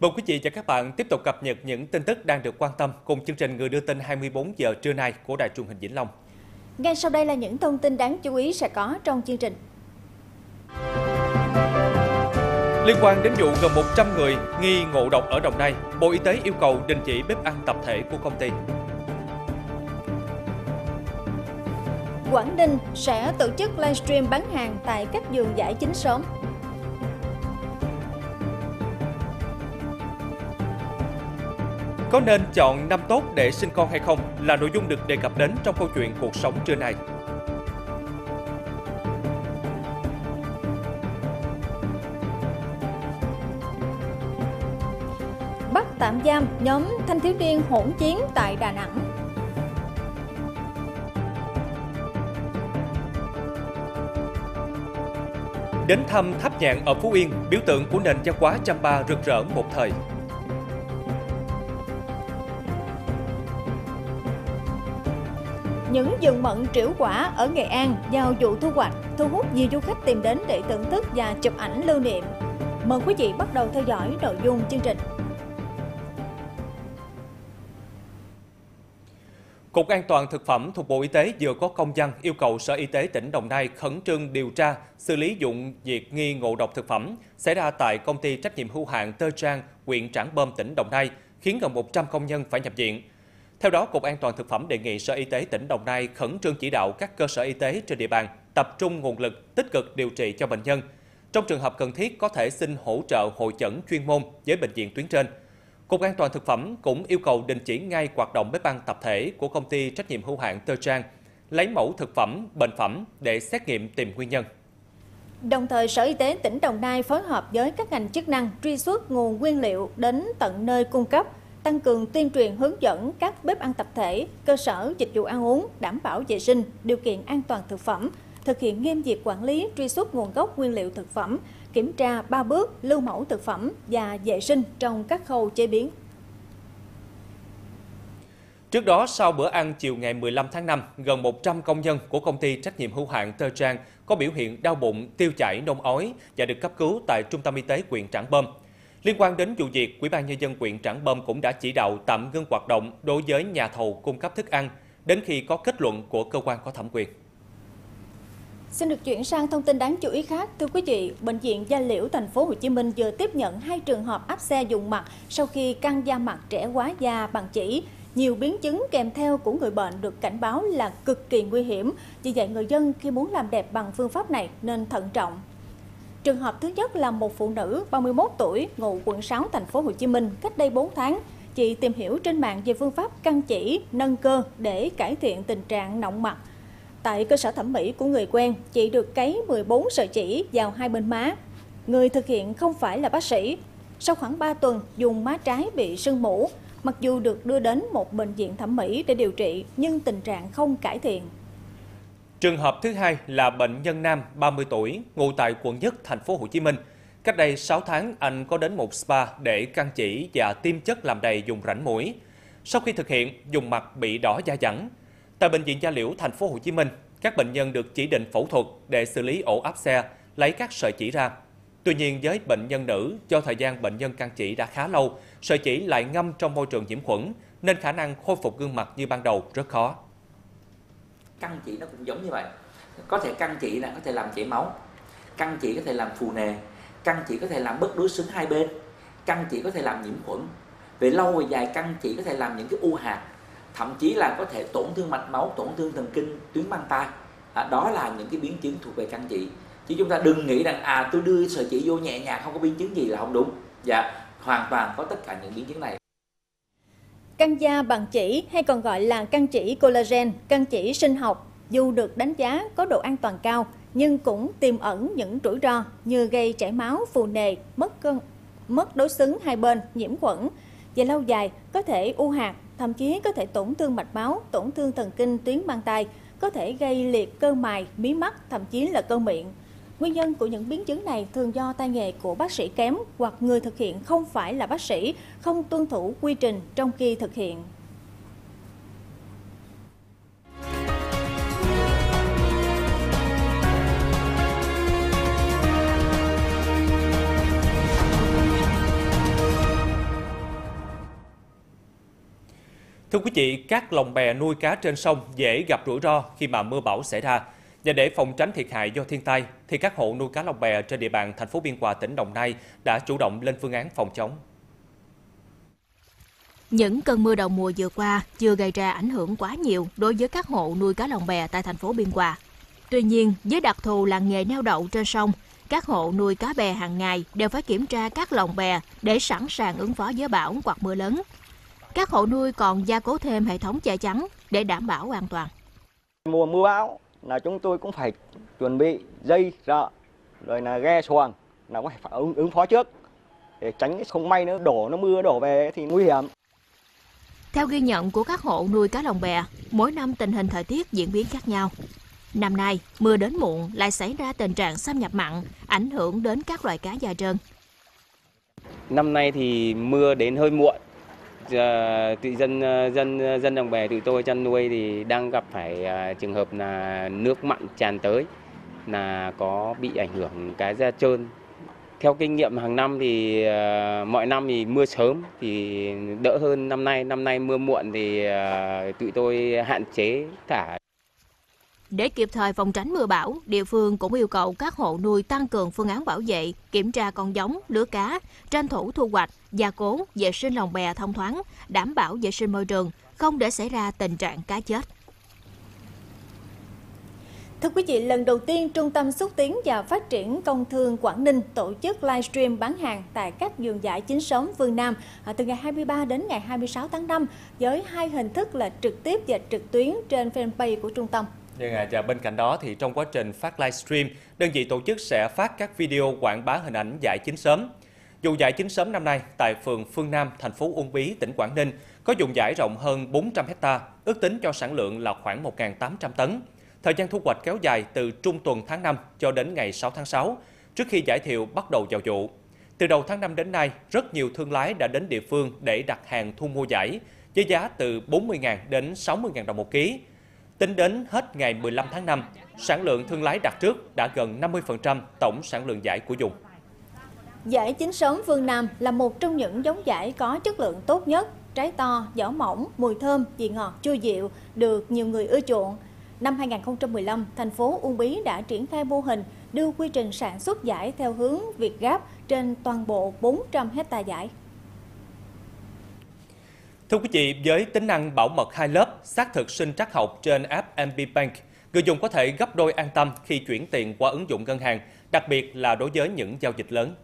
Mời quý vị và các bạn tiếp tục cập nhật những tin tức đang được quan tâm cùng chương trình Người đưa tin 24 giờ trưa nay của Đài truyền hình Vĩnh Long. Ngay sau đây là những thông tin đáng chú ý sẽ có trong chương trình. Liên quan đến vụ gần 100 người nghi ngộ độc ở Đồng Nai, Bộ Y tế yêu cầu đình chỉ bếp ăn tập thể của công ty. Quảng Ninh sẽ tổ chức livestream bán hàng tại các giường giải chính sớm. Có nên chọn năm tốt để sinh con hay không là nội dung được đề cập đến trong câu chuyện cuộc sống trưa nay. Bắt tạm giam nhóm thanh thiếu niên hỗn chiến tại Đà Nẵng. Đến thăm tháp nhạn ở Phú Yên, biểu tượng của nền văn hóa Champa rực rỡ một thời. Những rừng mận triểu quả ở Nghệ An vào vụ thu hoạch thu hút nhiều du khách tìm đến để thưởng thức và chụp ảnh lưu niệm. Mời quý vị bắt đầu theo dõi nội dung chương trình. Cục An toàn Thực phẩm thuộc Bộ Y tế vừa có công văn yêu cầu Sở Y tế tỉnh Đồng Nai khẩn trương điều tra, xử lý dụng việc nghi ngộ độc thực phẩm xảy ra tại công ty trách nhiệm hữu hạn Tơ Trang, huyện Trảng Bom, tỉnh Đồng Nai, khiến gần 100 công nhân phải nhập viện. Theo đó, Cục An toàn Thực phẩm đề nghị Sở Y tế tỉnh Đồng Nai khẩn trương chỉ đạo các cơ sở y tế trên địa bàn tập trung nguồn lực tích cực điều trị cho bệnh nhân. Trong trường hợp cần thiết có thể xin hỗ trợ hội chẩn chuyên môn với bệnh viện tuyến trên. Cục An toàn Thực phẩm cũng yêu cầu đình chỉ ngay hoạt động bếp ăn tập thể của công ty trách nhiệm hữu hạn Tơ Trang, lấy mẫu thực phẩm, bệnh phẩm để xét nghiệm tìm nguyên nhân. Đồng thời, Sở Y tế tỉnh Đồng Nai phối hợp với các ngành chức năng truy xuất nguồn nguyên liệu đến tận nơi cung cấp, tăng cường tuyên truyền hướng dẫn các bếp ăn tập thể, cơ sở dịch vụ ăn uống, đảm bảo vệ sinh, điều kiện an toàn thực phẩm, thực hiện nghiêm việc quản lý truy xuất nguồn gốc nguyên liệu thực phẩm, kiểm tra 3 bước lưu mẫu thực phẩm và vệ sinh trong các khâu chế biến. Trước đó, sau bữa ăn chiều ngày 15 tháng 5, gần 100 công nhân của công ty trách nhiệm hữu hạn Tơ Trang có biểu hiện đau bụng, tiêu chảy, nôn ói và được cấp cứu tại Trung tâm Y tế huyện Trảng Bom. Liên quan đến vụ việc, Ủy ban nhân dân huyện Trảng Bom cũng đã chỉ đạo tạm ngưng hoạt động đối với nhà thầu cung cấp thức ăn đến khi có kết luận của cơ quan có thẩm quyền. Xin được chuyển sang thông tin đáng chú ý khác. Thưa quý vị, bệnh viện Gia Liễu thành phố Hồ Chí Minh vừa tiếp nhận hai trường hợp áp xe dùng mặt sau khi căng da mặt trẻ quá da bằng chỉ. Nhiều biến chứng kèm theo của người bệnh được cảnh báo là cực kỳ nguy hiểm. Vì vậy, người dân khi muốn làm đẹp bằng phương pháp này nên thận trọng. Trường hợp thứ nhất là một phụ nữ 31 tuổi, ngụ quận 6 thành phố Hồ Chí Minh cách đây 4 tháng. Chị tìm hiểu trên mạng về phương pháp căng chỉ, nâng cơ để cải thiện tình trạng nọng mặt Tại cơ sở thẩm mỹ của người quen, chị được cấy 14 sợi chỉ vào hai bên má. Người thực hiện không phải là bác sĩ. Sau khoảng 3 tuần, dùng má trái bị sưng mủ. Mặc dù được đưa đến một bệnh viện thẩm mỹ để điều trị, nhưng tình trạng không cải thiện. Trường hợp thứ hai là bệnh nhân nam 30 tuổi, ngụ tại quận Nhất, thành phố Hồ Chí Minh. Cách đây 6 tháng, anh có đến một spa để căng chỉ và tiêm chất làm đầy dùng rãnh mũi. Sau khi thực hiện, dùng mặt bị đỏ da dẳng. Tại bệnh viện Gia Liễu, thành phố Hồ Chí Minh, các bệnh nhân được chỉ định phẫu thuật để xử lý ổ áp xe, lấy các sợi chỉ ra. Tuy nhiên với bệnh nhân nữ, do thời gian bệnh nhân căng chỉ đã khá lâu, sợi chỉ lại ngâm trong môi trường nhiễm khuẩn, nên khả năng khôi phục gương mặt như ban đầu rất khó. Căng chỉ nó cũng giống như vậy. Có thể căng chỉ là có thể làm chảy máu, căng chỉ có thể làm phù nề, căng chỉ có thể làm bất đối xứng hai bên, căng chỉ có thể làm nhiễm khuẩn. Về lâu về dài căng chỉ có thể làm những cái u hạt thậm chí là có thể tổn thương mạch máu tổn thương thần kinh tuyến mang tai à, đó là những cái biến chứng thuộc về căn chỉ chứ chúng ta đừng nghĩ rằng à tôi đưa sợi chỉ vô nhẹ nhàng không có biến chứng gì là không đúng dạ hoàn toàn có tất cả những biến chứng này Căng da bằng chỉ hay còn gọi là căng chỉ collagen, căng chỉ sinh học, dù được đánh giá có độ an toàn cao, nhưng cũng tiềm ẩn những rủi ro như gây chảy máu, phù nề, mất cân, mất đối xứng hai bên, nhiễm khuẩn. Về lâu dài, có thể u hạt, thậm chí có thể tổn thương mạch máu, tổn thương thần kinh tuyến mang tai, có thể gây liệt cơ mài, mí mắt, thậm chí là cơ miệng. Nguyên nhân của những biến chứng này thường do tay nghề của bác sĩ kém hoặc người thực hiện không phải là bác sĩ, không tuân thủ quy trình trong khi thực hiện. Thưa quý vị, các lồng bè nuôi cá trên sông dễ gặp rủi ro khi mà mưa bão xảy ra. Và để phòng tránh thiệt hại do thiên tai, thì các hộ nuôi cá lồng bè trên địa bàn thành phố Biên Hòa, tỉnh Đồng Nai đã chủ động lên phương án phòng chống. Những cơn mưa đầu mùa vừa qua chưa gây ra ảnh hưởng quá nhiều đối với các hộ nuôi cá lồng bè tại thành phố Biên Hòa. Tuy nhiên, với đặc thù là nghề neo đậu trên sông, các hộ nuôi cá bè hàng ngày đều phải kiểm tra các lồng bè để sẵn sàng ứng phó với bão hoặc mưa lớn. Các hộ nuôi còn gia cố thêm hệ thống che chắn để đảm bảo an toàn. Mùa mưa bão là chúng tôi cũng phải chuẩn bị dây rợ rồi là ghe xuồng là cũng phải ứng, ứng phó trước để tránh không may nó đổ nó mưa đổ về thì nguy hiểm. Theo ghi nhận của các hộ nuôi cá lồng bè, mỗi năm tình hình thời tiết diễn biến khác nhau. Năm nay, mưa đến muộn lại xảy ra tình trạng xâm nhập mặn, ảnh hưởng đến các loài cá da trơn. Năm nay thì mưa đến hơi muộn. Ờ, tự dân ờ, dân ờ, dân đồng bè tụi tôi chăn nuôi thì đang gặp phải trường hợp là nước mặn tràn tới là có bị ảnh hưởng cá da trơn. Theo kinh nghiệm hàng năm thì uh, mọi năm thì mưa sớm thì đỡ hơn năm nay. Năm nay mưa muộn thì uh, tụi tôi hạn chế thả để kịp thời phòng tránh mưa bão, địa phương cũng yêu cầu các hộ nuôi tăng cường phương án bảo vệ, kiểm tra con giống, lứa cá, tranh thủ thu hoạch, gia cố, vệ sinh lồng bè thông thoáng, đảm bảo vệ sinh môi trường, không để xảy ra tình trạng cá chết. Thưa quý vị, lần đầu tiên Trung tâm xúc tiến và phát triển công thương Quảng Ninh tổ chức livestream bán hàng tại các vườn giải chính sớm Vương Nam à, từ ngày 23 đến ngày 26 tháng 5 với hai hình thức là trực tiếp và trực tuyến trên fanpage của trung tâm. Nhưng à, và bên cạnh đó thì trong quá trình phát livestream, đơn vị tổ chức sẽ phát các video quảng bá hình ảnh giải chính sớm. Dù giải chính sớm năm nay tại phường Phương Nam, thành phố Uông Bí, tỉnh Quảng Ninh có dùng giải rộng hơn 400 hecta, ước tính cho sản lượng là khoảng 1.800 tấn. Thời gian thu hoạch kéo dài từ trung tuần tháng 5 cho đến ngày 6 tháng 6, trước khi giải thiệu bắt đầu vào vụ. Từ đầu tháng 5 đến nay, rất nhiều thương lái đã đến địa phương để đặt hàng thu mua giải với giá từ 40.000 đến 60.000 đồng một ký. Tính đến hết ngày 15 tháng 5, sản lượng thương lái đặt trước đã gần 50% tổng sản lượng giải của vùng. Giải chính sớm vương Nam là một trong những giống giải có chất lượng tốt nhất, trái to, vỏ mỏng, mùi thơm, vị ngọt, chua dịu, được nhiều người ưa chuộng. Năm 2015, thành phố Uông Bí đã triển khai mô hình đưa quy trình sản xuất giải theo hướng Việt Gáp trên toàn bộ 400 hecta giải. Thưa quý vị, với tính năng bảo mật hai lớp, xác thực sinh trắc học trên app MB Bank, người dùng có thể gấp đôi an tâm khi chuyển tiền qua ứng dụng ngân hàng, đặc biệt là đối với những giao dịch lớn.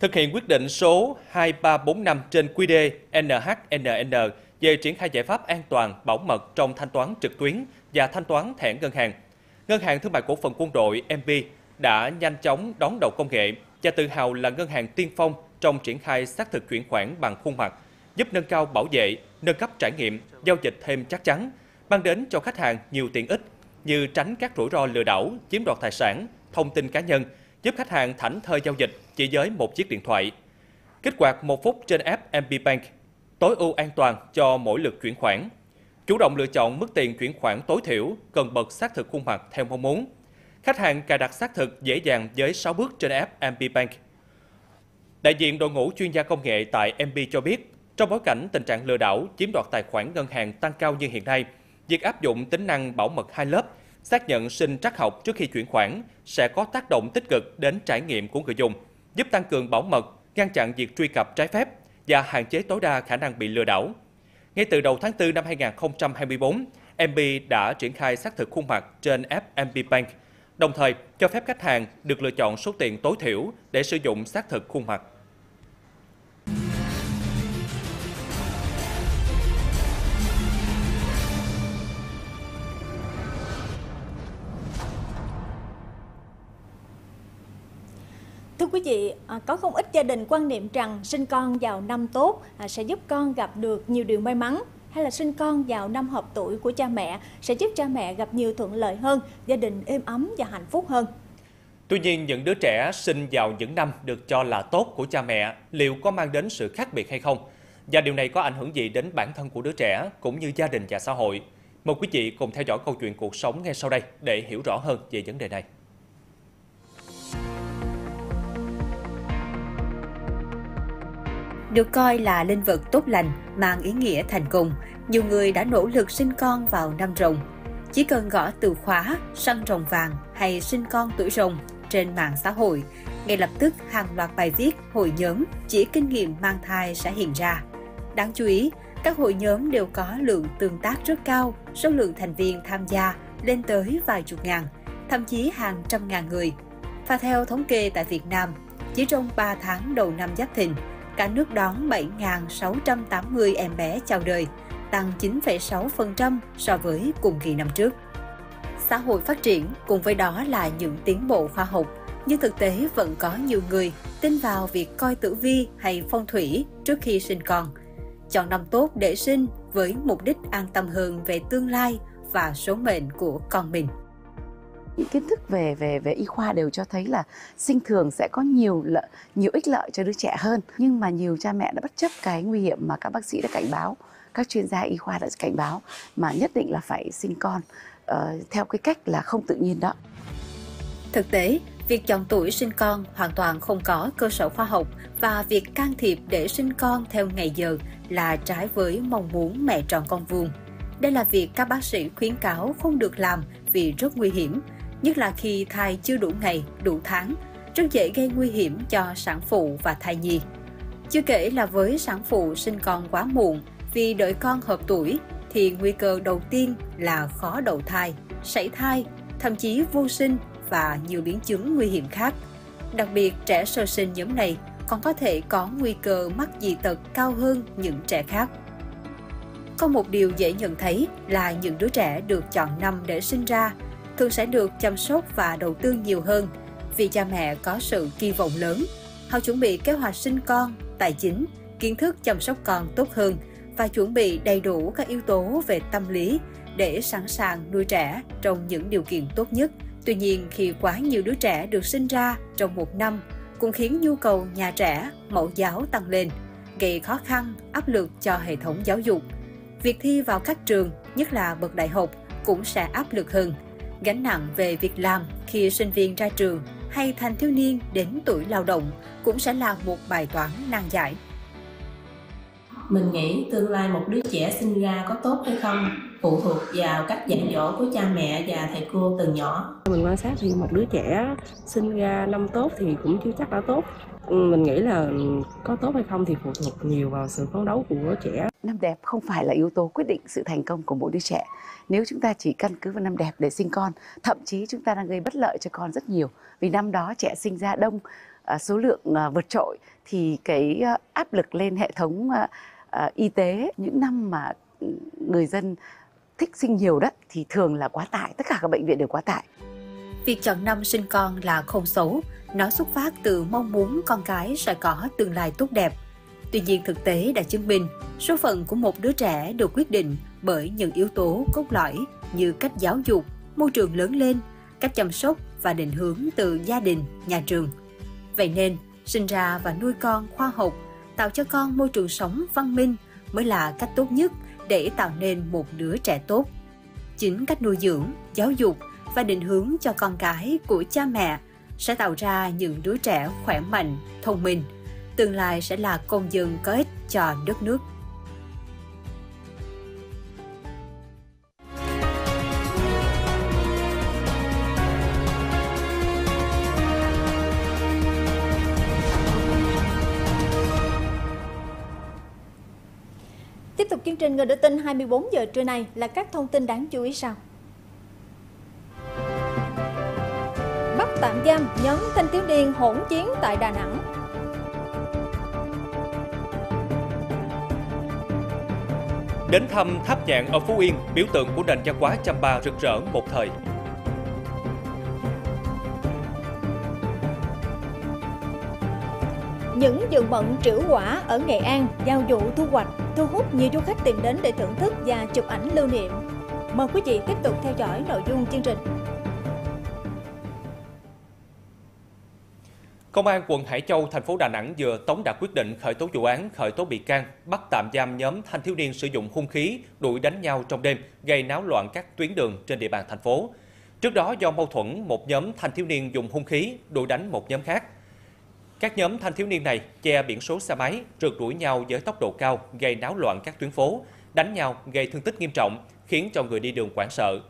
Thực hiện quyết định số 2345 trên QD NHNN về triển khai giải pháp an toàn, bảo mật trong thanh toán trực tuyến và thanh toán thẻ ngân hàng. Ngân hàng Thương mại Cổ phần Quân đội MB đã nhanh chóng đón đầu công nghệ và tự hào là ngân hàng tiên phong trong triển khai xác thực chuyển khoản bằng khuôn mặt, giúp nâng cao bảo vệ, nâng cấp trải nghiệm, giao dịch thêm chắc chắn, mang đến cho khách hàng nhiều tiện ích như tránh các rủi ro lừa đảo, chiếm đoạt tài sản, thông tin cá nhân, giúp khách hàng thảnh thơi giao dịch chỉ với một chiếc điện thoại. Kích hoạt một phút trên app MB Bank, tối ưu an toàn cho mỗi lượt chuyển khoản. Chủ động lựa chọn mức tiền chuyển khoản tối thiểu, cần bật xác thực khuôn mặt theo mong muốn. Khách hàng cài đặt xác thực dễ dàng với 6 bước trên app MB Bank. Đại diện đội ngũ chuyên gia công nghệ tại MB cho biết, trong bối cảnh tình trạng lừa đảo chiếm đoạt tài khoản ngân hàng tăng cao như hiện nay, việc áp dụng tính năng bảo mật hai lớp, xác nhận sinh trắc học trước khi chuyển khoản sẽ có tác động tích cực đến trải nghiệm của người dùng, giúp tăng cường bảo mật, ngăn chặn việc truy cập trái phép và hạn chế tối đa khả năng bị lừa đảo. Ngay từ đầu tháng 4 năm 2024, MB đã triển khai xác thực khuôn mặt trên app MB Bank, đồng thời cho phép khách hàng được lựa chọn số tiền tối thiểu để sử dụng xác thực khuôn mặt. Thưa quý vị, à, có không ít gia đình quan niệm rằng sinh con vào năm tốt à, sẽ giúp con gặp được nhiều điều may mắn hay là sinh con vào năm hợp tuổi của cha mẹ sẽ giúp cha mẹ gặp nhiều thuận lợi hơn, gia đình êm ấm và hạnh phúc hơn. Tuy nhiên, những đứa trẻ sinh vào những năm được cho là tốt của cha mẹ liệu có mang đến sự khác biệt hay không? Và điều này có ảnh hưởng gì đến bản thân của đứa trẻ cũng như gia đình và xã hội? Mời quý vị cùng theo dõi câu chuyện cuộc sống ngay sau đây để hiểu rõ hơn về vấn đề này. Được coi là linh vật tốt lành, mang ý nghĩa thành công, nhiều người đã nỗ lực sinh con vào năm rồng. Chỉ cần gõ từ khóa săn rồng vàng hay sinh con tuổi rồng trên mạng xã hội, ngay lập tức hàng loạt bài viết, hội nhóm chỉ kinh nghiệm mang thai sẽ hiện ra. Đáng chú ý, các hội nhóm đều có lượng tương tác rất cao, số lượng thành viên tham gia lên tới vài chục ngàn, thậm chí hàng trăm ngàn người. Và theo thống kê tại Việt Nam, chỉ trong 3 tháng đầu năm Giáp Thìn, cả nước đón 7.680 em bé chào đời, tăng 9,6% so với cùng kỳ năm trước. Xã hội phát triển cùng với đó là những tiến bộ khoa học, nhưng thực tế vẫn có nhiều người tin vào việc coi tử vi hay phong thủy trước khi sinh con. Chọn năm tốt để sinh với mục đích an tâm hơn về tương lai và số mệnh của con mình những kiến thức về về về y khoa đều cho thấy là sinh thường sẽ có nhiều lợi nhiều ích lợi cho đứa trẻ hơn. Nhưng mà nhiều cha mẹ đã bất chấp cái nguy hiểm mà các bác sĩ đã cảnh báo các chuyên gia y khoa đã cảnh báo mà nhất định là phải sinh con uh, theo cái cách là không tự nhiên đó. Thực tế việc chọn tuổi sinh con hoàn toàn không có cơ sở khoa học và việc can thiệp để sinh con theo ngày giờ là trái với mong muốn mẹ tròn con vuông. Đây là việc các bác sĩ khuyến cáo không được làm vì rất nguy hiểm, nhất là khi thai chưa đủ ngày, đủ tháng, rất dễ gây nguy hiểm cho sản phụ và thai nhi. Chưa kể là với sản phụ sinh con quá muộn vì đợi con hợp tuổi thì nguy cơ đầu tiên là khó đầu thai, sảy thai, thậm chí vô sinh và nhiều biến chứng nguy hiểm khác. Đặc biệt trẻ sơ sinh nhóm này còn có thể có nguy cơ mắc dị tật cao hơn những trẻ khác. Có một điều dễ nhận thấy là những đứa trẻ được chọn năm để sinh ra thường sẽ được chăm sóc và đầu tư nhiều hơn vì cha mẹ có sự kỳ vọng lớn. Họ chuẩn bị kế hoạch sinh con, tài chính, kiến thức chăm sóc con tốt hơn và chuẩn bị đầy đủ các yếu tố về tâm lý để sẵn sàng nuôi trẻ trong những điều kiện tốt nhất. Tuy nhiên, khi quá nhiều đứa trẻ được sinh ra trong một năm cũng khiến nhu cầu nhà trẻ, mẫu giáo tăng lên, gây khó khăn, áp lực cho hệ thống giáo dục. Việc thi vào các trường, nhất là bậc đại học, cũng sẽ áp lực hơn. Gánh nặng về việc làm khi sinh viên ra trường hay thanh thiếu niên đến tuổi lao động cũng sẽ là một bài toán nan giải. Mình nghĩ tương lai một đứa trẻ sinh ra có tốt hay không phụ thuộc vào cách dạy dỗ của cha mẹ và thầy cô từ nhỏ. Mình quan sát thì một đứa trẻ sinh ra năm tốt thì cũng chưa chắc đã tốt. Mình nghĩ là có tốt hay không thì phụ thuộc nhiều vào sự phấn đấu của trẻ. Năm đẹp không phải là yếu tố quyết định sự thành công của mỗi đứa trẻ. Nếu chúng ta chỉ căn cứ vào năm đẹp để sinh con, thậm chí chúng ta đang gây bất lợi cho con rất nhiều. Vì năm đó trẻ sinh ra đông, à, số lượng à, vượt trội thì cái à, áp lực lên hệ thống y tế những năm mà người dân thích sinh nhiều đất thì thường là quá tải, tất cả các bệnh viện đều quá tải. Việc chọn năm sinh con là không xấu, nó xuất phát từ mong muốn con cái sẽ có tương lai tốt đẹp. Tuy nhiên thực tế đã chứng minh, số phận của một đứa trẻ được quyết định bởi những yếu tố cốt lõi như cách giáo dục, môi trường lớn lên, cách chăm sóc và định hướng từ gia đình, nhà trường. Vậy nên, sinh ra và nuôi con khoa học, tạo cho con môi trường sống văn minh mới là cách tốt nhất để tạo nên một đứa trẻ tốt. Chính cách nuôi dưỡng, giáo dục và định hướng cho con cái của cha mẹ sẽ tạo ra những đứa trẻ khỏe mạnh, thông minh, tương lai sẽ là công dân có ích cho đất nước. Tiếp tục chương trình người đưa tin 24 giờ trưa nay là các thông tin đáng chú ý sau. Giam nhóm thanh thiếu niên hỗn chiến tại Đà Nẵng. Đến thăm tháp nhạn ở Phú Yên, biểu tượng của nền văn hóa Chăm Ba rực rỡ một thời. Những vườn mận trĩu quả ở Nghệ An giao vụ thu hoạch thu hút nhiều du khách tìm đến để thưởng thức và chụp ảnh lưu niệm. Mời quý vị tiếp tục theo dõi nội dung chương trình. Công an quận Hải Châu, thành phố Đà Nẵng vừa tống đạt quyết định khởi tố vụ án, khởi tố bị can, bắt tạm giam nhóm thanh thiếu niên sử dụng hung khí đuổi đánh nhau trong đêm, gây náo loạn các tuyến đường trên địa bàn thành phố. Trước đó do mâu thuẫn, một nhóm thanh thiếu niên dùng hung khí đuổi đánh một nhóm khác. Các nhóm thanh thiếu niên này che biển số xe máy, rượt đuổi nhau với tốc độ cao, gây náo loạn các tuyến phố, đánh nhau gây thương tích nghiêm trọng, khiến cho người đi đường hoảng sợ.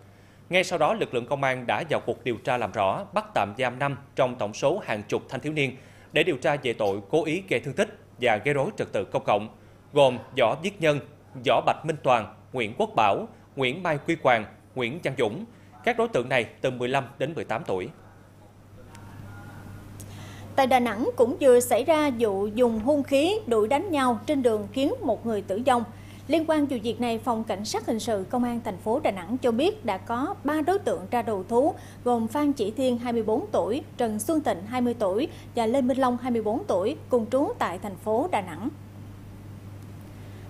Ngay sau đó, lực lượng công an đã vào cuộc điều tra làm rõ, bắt tạm giam 5 trong tổng số hàng chục thanh thiếu niên để điều tra về tội cố ý gây thương tích và gây rối trật tự công cộng, gồm Võ Viết Nhân, Võ Bạch Minh Toàn, Nguyễn Quốc Bảo, Nguyễn Mai Quy Hoàng, Nguyễn Văn Dũng. Các đối tượng này từ 15 đến 18 tuổi. Tại Đà Nẵng cũng vừa xảy ra vụ dùng hung khí đuổi đánh nhau trên đường khiến một người tử vong. Liên quan vụ việc này, Phòng Cảnh sát Hình sự Công an thành phố Đà Nẵng cho biết đã có 3 đối tượng ra đầu thú, gồm Phan Chỉ Thiên 24 tuổi, Trần Xuân Tịnh 20 tuổi và Lê Minh Long 24 tuổi, cùng trú tại thành phố Đà Nẵng.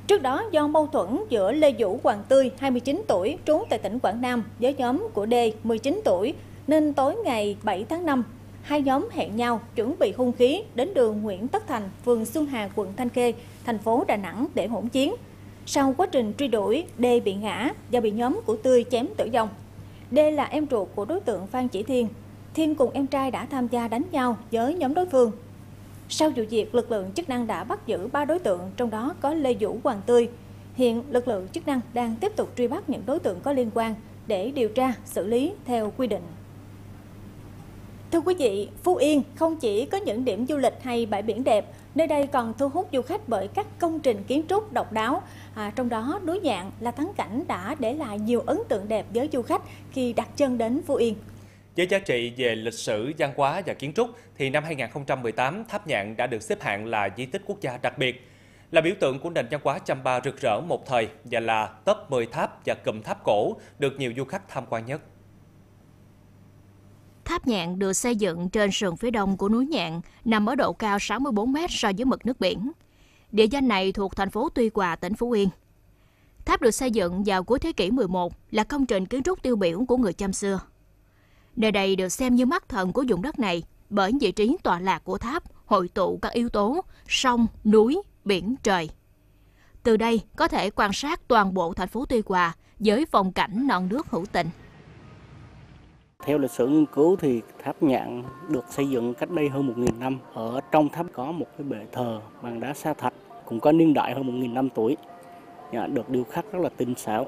Trước đó, do mâu thuẫn giữa Lê Vũ Hoàng Tươi, 29 tuổi, trú tại tỉnh Quảng Nam, với nhóm của D, 19 tuổi, nên tối ngày 7 tháng 5, hai nhóm hẹn nhau chuẩn bị hung khí đến đường Nguyễn Tất Thành, phường Xuân Hà, quận Thanh Khê, thành phố Đà Nẵng để hỗn chiến. Sau quá trình truy đuổi, D bị ngã do bị nhóm của Tươi chém tử vong. D là em ruột của đối tượng Phan Chỉ Thiên. Thiên cùng em trai đã tham gia đánh nhau với nhóm đối phương. Sau vụ việc, lực lượng chức năng đã bắt giữ 3 đối tượng, trong đó có Lê Vũ Hoàng Tươi. Hiện lực lượng chức năng đang tiếp tục truy bắt những đối tượng có liên quan để điều tra, xử lý theo quy định. Thưa quý vị, Phú Yên không chỉ có những điểm du lịch hay bãi biển đẹp, nơi đây còn thu hút du khách bởi các công trình kiến trúc độc đáo. À, trong đó, núi Nhạn là thắng cảnh đã để lại nhiều ấn tượng đẹp với du khách khi đặt chân đến Phú Yên. Với giá trị về lịch sử, văn hóa và kiến trúc, thì năm 2018, Tháp Nhạn đã được xếp hạng là di tích quốc gia đặc biệt, là biểu tượng của nền văn hóa chăm ba rực rỡ một thời và là top 10 tháp và cụm tháp cổ được nhiều du khách tham quan nhất. Tháp Nhạn được xây dựng trên sườn phía đông của núi Nhạn, nằm ở độ cao 64 mét so với mực nước biển. Địa danh này thuộc thành phố Tuy Hòa, tỉnh Phú Yên. Tháp được xây dựng vào cuối thế kỷ 11 là công trình kiến trúc tiêu biểu của người Chăm xưa. Nơi đây được xem như mắt thần của vùng đất này bởi vị trí tọa lạc của tháp hội tụ các yếu tố sông, núi, biển, trời. Từ đây có thể quan sát toàn bộ thành phố Tuy Hòa với phong cảnh non nước hữu tình. Theo lịch sử nghiên cứu thì tháp nhạn được xây dựng cách đây hơn 1.000 năm. Ở trong tháp có một cái bệ thờ bằng đá sa thạch cũng có niên đại hơn 1.000 năm tuổi. Dạ, được điêu khắc rất là tinh xảo.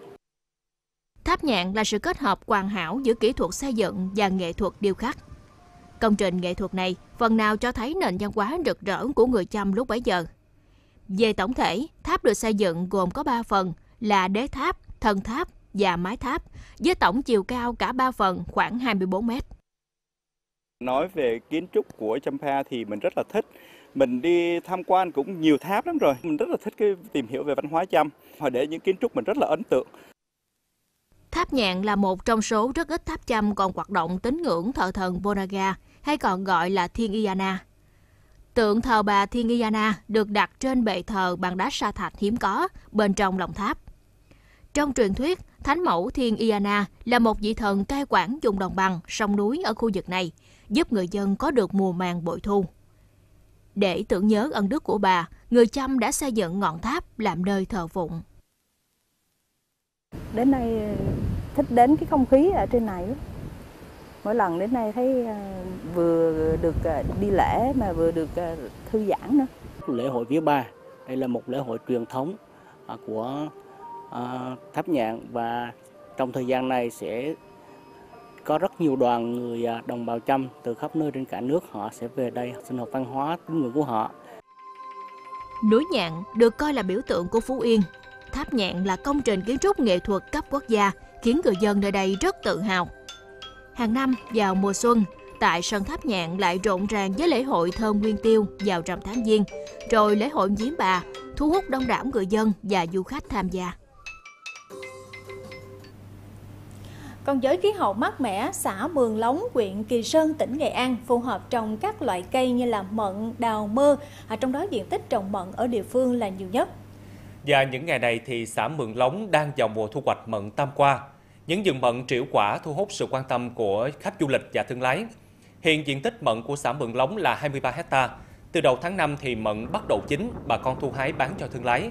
Tháp nhạn là sự kết hợp hoàn hảo giữa kỹ thuật xây dựng và nghệ thuật điêu khắc. Công trình nghệ thuật này phần nào cho thấy nền văn hóa rực rỡ của người Chăm lúc bấy giờ. Về tổng thể, tháp được xây dựng gồm có 3 phần là đế tháp, thần tháp và mái tháp, với tổng chiều cao cả 3 phần khoảng 24 mét. Nói về kiến trúc của Champa thì mình rất là thích. Mình đi tham quan cũng nhiều tháp lắm rồi. Mình rất là thích cái tìm hiểu về văn hóa Chăm. Họ để những kiến trúc mình rất là ấn tượng. Tháp nhạn là một trong số rất ít tháp chăm còn hoạt động tín ngưỡng thờ thần Bonaga, hay còn gọi là Thiên Iyana. Tượng thờ bà Thiên Iyana được đặt trên bệ thờ bằng đá sa thạch hiếm có bên trong lòng tháp. Trong truyền thuyết, Thánh mẫu Thiên Iyana là một vị thần cai quản vùng đồng bằng, sông núi ở khu vực này, giúp người dân có được mùa màng bội thu. Để tưởng nhớ ân đức của bà, người Chăm đã xây dựng ngọn tháp làm nơi thờ phụng. Đến đây thích đến cái không khí ở trên này. Mỗi lần đến đây thấy ờ, vừa được ờ, đi lễ mà vừa được ờ, thư giãn nữa. Lễ hội Vía Ba, đây là một lễ hội truyền thống à, của Ờ, thắp tháp nhạn và trong thời gian này sẽ có rất nhiều đoàn người ờ, đồng bào Chăm từ khắp nơi trên cả nước họ sẽ về đây sinh hoạt văn hóa tín ngưỡng của họ. Núi Nhạn được coi là biểu tượng của Phú Yên. Tháp Nhạn là công trình kiến trúc nghệ thuật cấp quốc gia khiến người dân nơi đây rất tự hào. Hàng năm vào mùa xuân, tại sân Tháp Nhạn lại rộn ràng với lễ hội thơm nguyên tiêu vào rằm tháng Giêng, rồi lễ hội Giếng Bà thu hút đông đảo người dân và du khách tham gia. Còn giới khí hậu mát mẻ, xã Mường Lóng, huyện Kỳ Sơn, tỉnh Nghệ An phù hợp trồng các loại cây như là mận, đào, mơ, à, trong đó diện tích trồng mận ở địa phương là nhiều nhất. Và những ngày này thì xã Mường Lóng đang vào mùa thu hoạch mận tam qua. Những vườn mận triệu quả thu hút sự quan tâm của khách du lịch và thương lái. Hiện diện tích mận của xã Mường Lóng là 23 hecta. Từ đầu tháng 5 thì mận bắt đầu chín, bà con thu hái bán cho thương lái.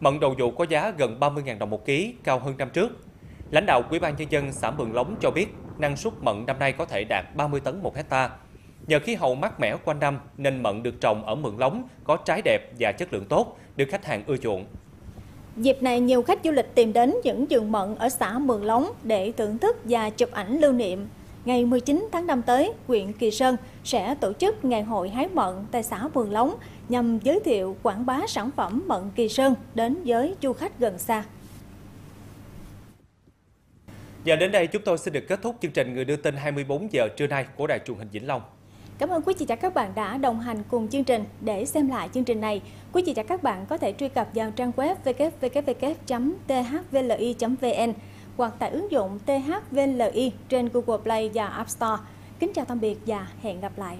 Mận đầu vụ có giá gần 30.000 đồng một ký, cao hơn năm trước. Lãnh đạo Ủy ban nhân dân xã Mường Lống cho biết năng suất mận năm nay có thể đạt 30 tấn một hecta. Nhờ khí hậu mát mẻ quanh năm nên mận được trồng ở Mường Lống có trái đẹp và chất lượng tốt, được khách hàng ưa chuộng. Dịp này, nhiều khách du lịch tìm đến những vườn mận ở xã Mường Lống để thưởng thức và chụp ảnh lưu niệm. Ngày 19 tháng 5 tới, huyện Kỳ Sơn sẽ tổ chức Ngày hội hái mận tại xã Mường Lống nhằm giới thiệu quảng bá sản phẩm mận Kỳ Sơn đến với du khách gần xa. Và đến đây chúng tôi xin được kết thúc chương trình Người đưa tin 24 giờ trưa nay của Đài truyền hình Vĩnh Long. Cảm ơn quý chị và các bạn đã đồng hành cùng chương trình. Để xem lại chương trình này, quý chị và các bạn có thể truy cập vào trang web www.thvli.vn hoặc tại ứng dụng THVLI trên Google Play và App Store. Kính chào tạm biệt và hẹn gặp lại.